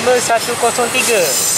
25103